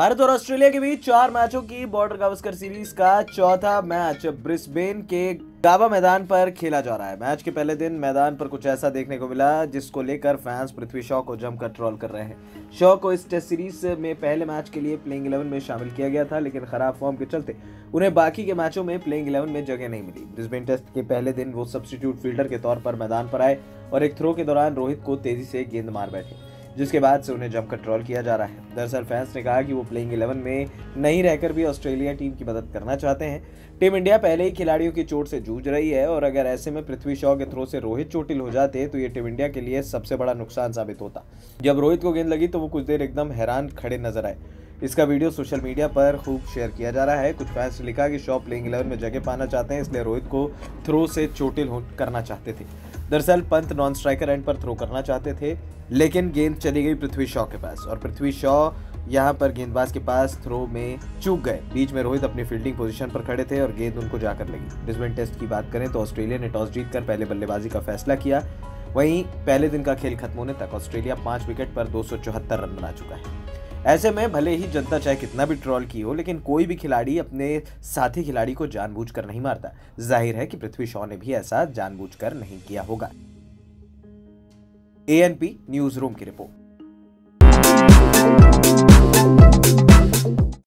भारत और ऑस्ट्रेलिया के बीच चार मैचों की बॉर्डर गावस्कर सीरीज़ का चौथा मैच ब्रिस्बेन के गाबा मैदान पर खेला जा रहा है। मैच के पहले दिन मैदान पर कुछ ऐसा देखने को मिला, जिसको लेकर फैंस पृथ्वी शॉ को जमकर ट्रोल कर रहे हैं। शॉ को इस टेस्ट सीरीज़ में पहले मैच के लिए प्लेइंग इलेवन में शामिल किया गया था, लेकिन खराब फॉर्म के चलते उन्हें बाकी के मैचों में प्लेइंग इलेवन में जगह नहीं मिली। ब्रिस्बेन टेस्ट के पहले दिन वो सब्सटीट्यूट फील्डर के तौर पर मैदान पर आए और एक थ्रो के दौरान रोहित को तेज़ी से गेंद मार बैठे। जिसके बाद से उन्हें जमकर ट्रॉल किया जा रहा है। दरअसल फैंस ने कहा कि वो प्लेइंग इलेवन में नहीं रहकर भी ऑस्ट्रेलिया टीम की मदद करना चाहते हैं। टीम इंडिया पहले ही खिलाड़ियों की चोट से जूझ रही है और अगर ऐसे में पृथ्वी शॉ के थ्रो से रोहित चोटिल हो जाते तो ये टीम इंडिया के लिए सबसे बड़ा नुकसान साबित होता। जब रोहित को गेंद लगी तो वो कुछ देर एकदम हैरान खड़े नज़र आए। इसका वीडियो सोशल मीडिया पर खूब शेयर किया जा रहा है। कुछ फैंस ने लिखा कि शॉ प्लेइंग इलेवन में जगह पाना चाहते हैं, इसलिए रोहित को थ्रो से चोटिल करना चाहते थे। दरअसल पंत नॉन स्ट्राइकर एंड पर थ्रो करना चाहते थे, लेकिन गेंद चली गई पृथ्वी शॉ के पास और पृथ्वी शॉ यहाँ पर गेंदबाज के पास थ्रो में चूक गए। बीच में रोहित अपनी फील्डिंग पोजीशन पर खड़े थे और गेंद उनको जाकर लगी। ब्रिस्बेन टेस्ट की बात करें तो ऑस्ट्रेलिया ने टॉस जीतकर पहले बल्लेबाजी का फैसला किया। वहीं पहले दिन का खेल खत्म होने तक ऑस्ट्रेलिया पाँच विकेट पर दो सौ चौहत्तर रन बना चुका है। ऐसे में भले ही जनता चाहे कितना भी ट्रॉल की हो, लेकिन कोई भी खिलाड़ी अपने साथी खिलाड़ी को जानबूझकर नहीं मारता। ज़ाहिर है कि पृथ्वी शॉ ने भी ऐसा जानबूझकर नहीं किया होगा। एएनपी न्यूज़ रूम की रिपोर्ट।